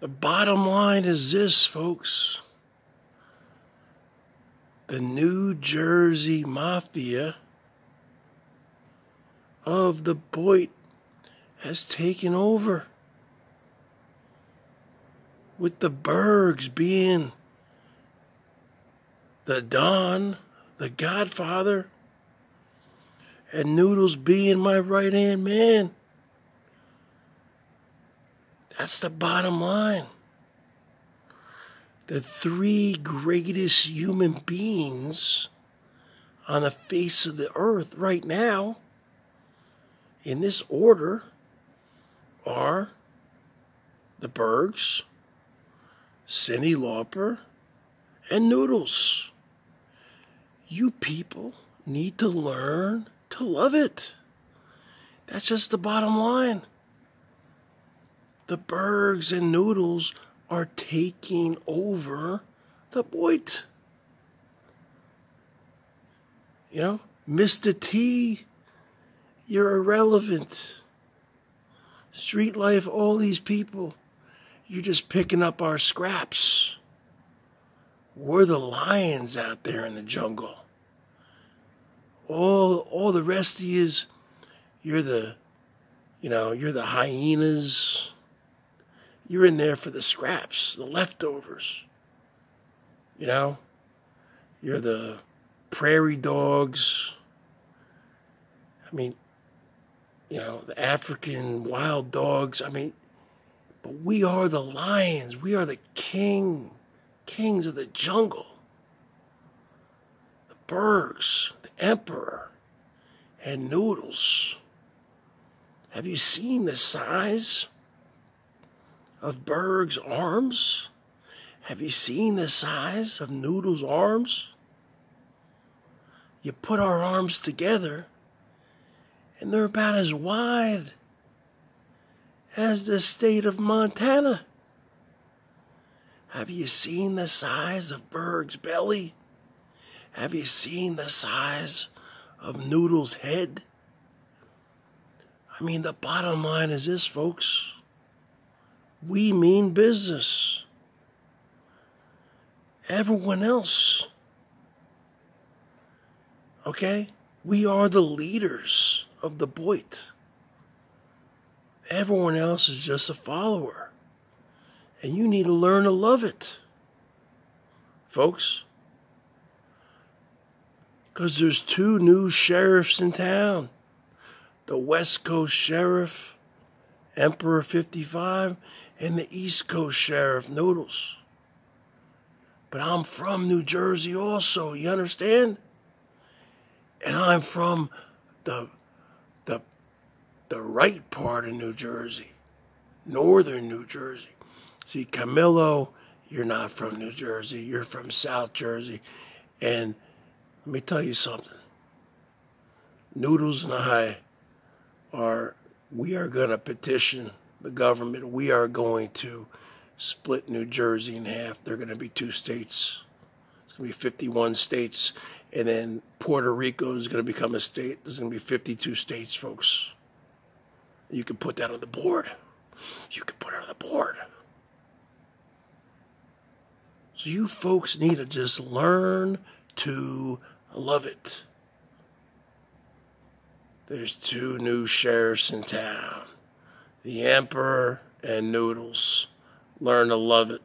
The bottom line is this, folks. The New Jersey Mafia of the Boyt has taken over. With the Bergs being the Don, the Godfather, and Noodles being my right hand man. That's the bottom line. The three greatest human beings on the face of the earth right now, in this order, are the Bergs, Cyndi Lauper, and Noodles. You people need to learn to love it. That's just the bottom line. The Bergs and Noodles are taking over the Boyt. You know, Mr. T, you're irrelevant. Street life, all these people, you're just picking up our scraps. We're the lions out there in the jungle. All all the rest of you you're the you know, you're the hyenas. You're in there for the scraps, the leftovers. You know? You're the prairie dogs. I mean, you know, the African wild dogs. I mean, but we are the lions. We are the king kings of the jungle, the Bergs, the emperor, and Noodles. Have you seen the size of Berg's arms? Have you seen the size of Noodle's arms? You put our arms together, and they're about as wide as the state of Montana. Have you seen the size of Berg's belly? Have you seen the size of Noodle's head? I mean, the bottom line is this, folks. We mean business. Everyone else, okay? We are the leaders of the Boyt. Everyone else is just a follower. And you need to learn to love it, folks. Because there's two new sheriffs in town the West Coast Sheriff, Emperor 55, and the East Coast Sheriff, Noodles. But I'm from New Jersey also, you understand? And I'm from the the the right part of New Jersey, northern New Jersey. See, Camillo, you're not from New Jersey, you're from South Jersey. And let me tell you something. Noodles and I are, we are going to petition the government. We are going to split New Jersey in half. They're going to be two states. It's going to be 51 states. And then Puerto Rico is going to become a state. There's going to be 52 states, folks. You can put that on the board. You can put it on the board. So you folks need to just learn to love it. There's two new sheriffs in town the Emperor and Noodles. Learn to love it.